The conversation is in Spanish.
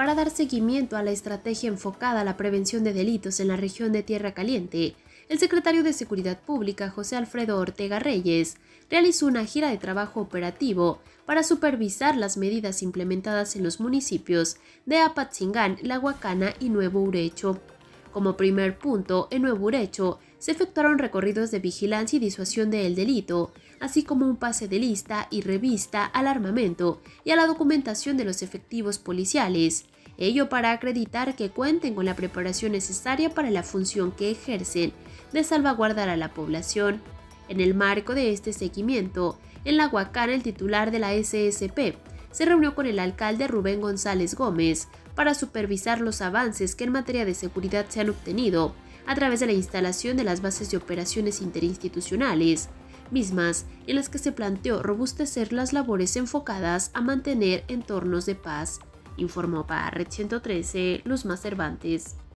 para dar seguimiento a la estrategia enfocada a la prevención de delitos en la región de Tierra Caliente, el secretario de Seguridad Pública, José Alfredo Ortega Reyes, realizó una gira de trabajo operativo para supervisar las medidas implementadas en los municipios de Apatzingán, La Huacana y Nuevo Urecho. Como primer punto, en Nuevo Urecho se efectuaron recorridos de vigilancia y disuasión del delito, así como un pase de lista y revista al armamento y a la documentación de los efectivos policiales, ello para acreditar que cuenten con la preparación necesaria para la función que ejercen de salvaguardar a la población. En el marco de este seguimiento, en la Huacana el titular de la SSP se reunió con el alcalde Rubén González Gómez para supervisar los avances que en materia de seguridad se han obtenido a través de la instalación de las bases de operaciones interinstitucionales, mismas en las que se planteó robustecer las labores enfocadas a mantener entornos de paz, informó para Red 113 Luz Más Cervantes.